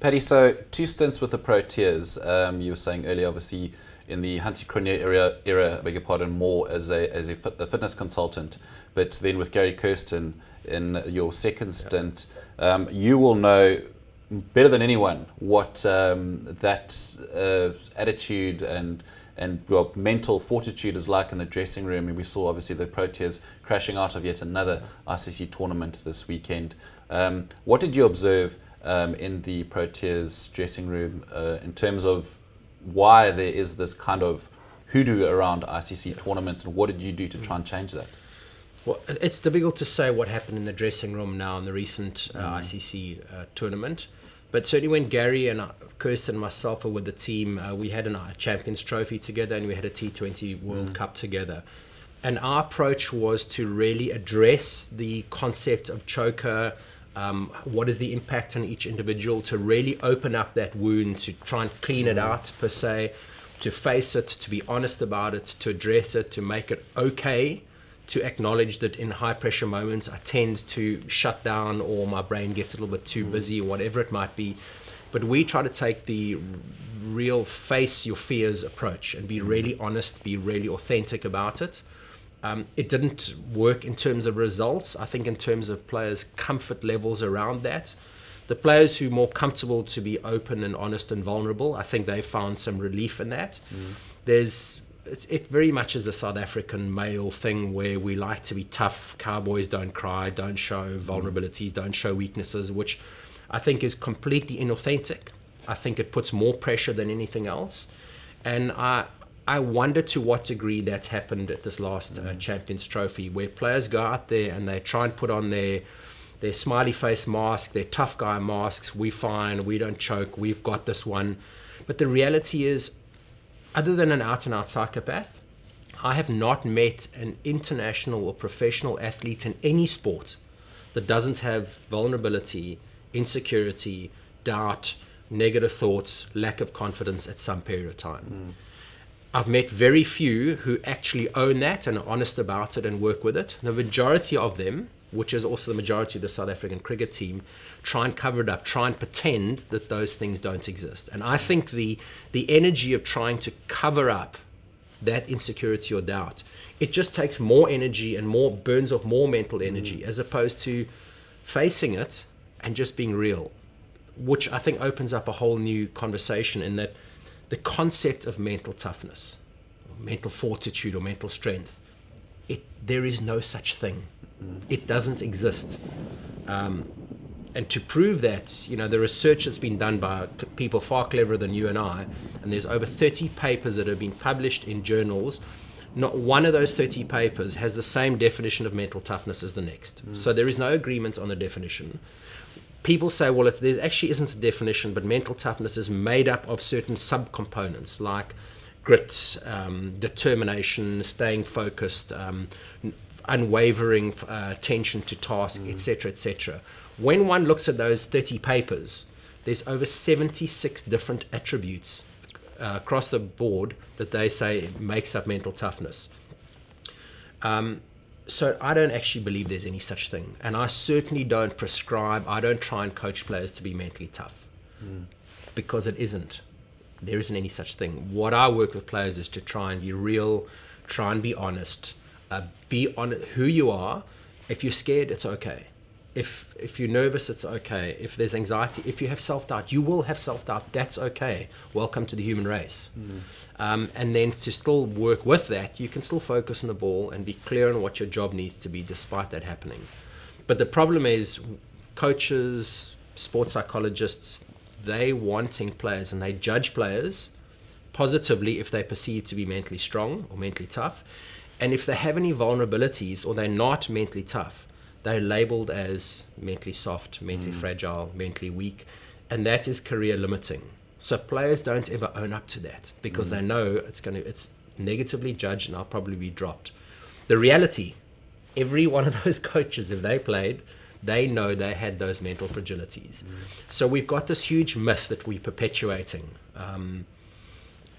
Paddy, so two stints with the Proteas. Um, you were saying earlier, obviously, in the Hansi Cronje era, era, I beg your pardon, more as a, as a, fit, a fitness consultant. But then with Gary Kirsten in your second stint, um, you will know better than anyone what um, that uh, attitude and and well, mental fortitude is like in the dressing room. And we saw obviously the Proteas crashing out of yet another ICC tournament this weekend. Um, what did you observe um, in the Proteas dressing room uh, in terms of why there is this kind of hoodoo around ICC tournaments, and what did you do to try and change that? Well, it's difficult to say what happened in the dressing room now in the recent uh, mm. ICC uh, tournament. But certainly when Gary and Kirsten and myself were with the team, uh, we had a uh, Champions Trophy together and we had a T20 World mm. Cup together. And our approach was to really address the concept of choker, um, what is the impact on each individual, to really open up that wound, to try and clean it out per se, to face it, to be honest about it, to address it, to make it okay to acknowledge that in high pressure moments I tend to shut down or my brain gets a little bit too mm. busy or whatever it might be. But we try to take the real face your fears approach and be mm. really honest, be really authentic about it. Um, it didn't work in terms of results. I think in terms of players' comfort levels around that. The players who are more comfortable to be open and honest and vulnerable, I think they found some relief in that. Mm. There's it's, it very much is a South African male thing where we like to be tough. Cowboys don't cry, don't show vulnerabilities, don't show weaknesses, which I think is completely inauthentic. I think it puts more pressure than anything else. And I, I wonder to what degree that's happened at this last uh, Champions Trophy, where players go out there and they try and put on their their smiley face mask, their tough guy masks. We fine, we don't choke, we've got this one. But the reality is, other than an out and out psychopath, I have not met an international or professional athlete in any sport that doesn't have vulnerability, insecurity, doubt, negative thoughts, lack of confidence at some period of time. Mm. I've met very few who actually own that and are honest about it and work with it. The majority of them, which is also the majority of the South African cricket team, try and cover it up, try and pretend that those things don't exist. And I think the the energy of trying to cover up that insecurity or doubt, it just takes more energy and more burns off more mental energy mm. as opposed to facing it and just being real, which I think opens up a whole new conversation in that the concept of mental toughness, mental fortitude or mental strength, it there is no such thing. It doesn't exist. Um, and to prove that, you know, the research that's been done by people far cleverer than you and I, and there's over 30 papers that have been published in journals. Not one of those 30 papers has the same definition of mental toughness as the next. Mm. So there is no agreement on the definition. People say, well, there actually isn't a definition, but mental toughness is made up of certain subcomponents like grit, um, determination, staying focused, um, unwavering uh, attention to task, etc., mm. etc when one looks at those 30 papers, there's over 76 different attributes uh, across the board that they say makes up mental toughness. Um, so I don't actually believe there's any such thing, and I certainly don't prescribe. I don't try and coach players to be mentally tough, mm. because it isn't. There isn't any such thing. What I work with players is to try and be real, try and be honest, uh, be on who you are. If you're scared, it's okay if if you're nervous, it's okay. If there's anxiety, if you have self doubt, you will have self doubt. That's okay. Welcome to the human race. Mm. Um, and then to still work with that, you can still focus on the ball and be clear on what your job needs to be, despite that happening. But the problem is, coaches, sports psychologists, they wanting players and they judge players positively if they perceive to be mentally strong or mentally tough, and if they have any vulnerabilities or they're not mentally tough they're labeled as mentally soft, mentally mm. fragile, mentally weak, and that is career limiting. So players don't ever own up to that because mm. they know it's going to it's negatively judged and I'll probably be dropped. The reality, every one of those coaches, if they played, they know they had those mental fragilities. Mm. So we've got this huge myth that we're perpetuating. Um,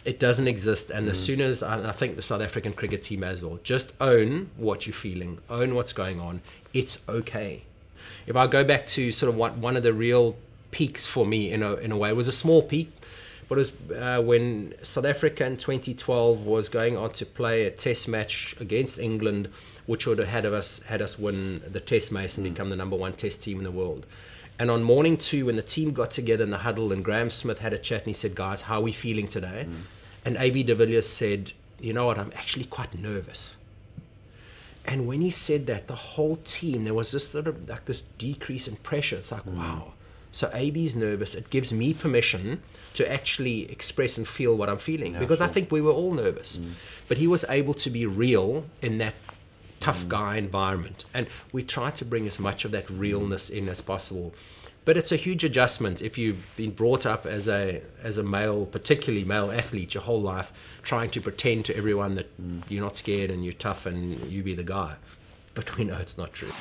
it doesn't exist. And mm. as soon as I, I, think the South African cricket team as well, just own what you're feeling, own what's going on. It's okay. If I go back to sort of what, one of the real peaks for me in a in a way. It was a small peak, but it was uh, when South Africa in 2012 was going on to play a Test match against England, which would have had us had us win the Test Mace and become the number one Test team in the world. And on morning two, when the team got together in the huddle, and Graeme Smith had a chat, and he said, "Guys, how are we feeling today?" And AB de Villiers said, "You know what? I'm actually quite nervous." And when he said that, the whole team, there was just sort of like this decrease in pressure. It's like, mm. wow. So AB's nervous. It gives me permission to actually express and feel what I'm feeling because I think we were all nervous. Mm. But he was able to be real in that tough mm. guy environment. And we try to bring as much of that realness in as possible. But it's a huge adjustment if you've been brought up as a as a male, particularly male athlete, your whole life, trying to pretend to everyone that you're not scared and you're tough and you be the guy. But we know it's not true.